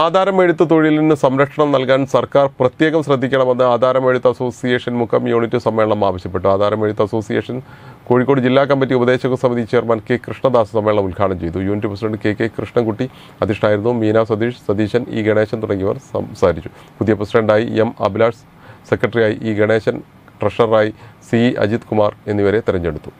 ആധാരമെഴുത്ത് തൊഴിലിന് സംരക്ഷണം നൽകാൻ സർക്കാർ പ്രത്യേകം ശ്രദ്ധിക്കണമെന്ന് ആധാരമെഴുത്ത് അസോസിയേഷൻ മുഖം യൂണിറ്റ് സമ്മേളനം ആവശ്യപ്പെട്ടു. ആധാരമെഴുത്ത് അസോസിയേഷൻ കോഴിക്കോട് ജില്ലാ കമ്മിറ്റി ഉപദേശക സമിതി ചെയർമാൻ കെ കൃഷ്ണദാസ് സമ്മേളനം ഉദ്ഘാടനം ചെയ്തു. Unit president K K Krishnankutty അധ്യക്ഷനായിരുന്നു മീന സതീഷ് സതീശൻ ഇ ഗണേശൻ തുടങ്ങിയവർ സംസാരിച്ചു. പുതിയ പ്രസിഡന്റായി എം അഭിലാഷ് സെക്രട്ടറിയായി ഇ ഗണേശൻ ട്രഷററായി സി അജിത് കുമാർ എന്നിവരെ തെരഞ്ഞെടുത്തു.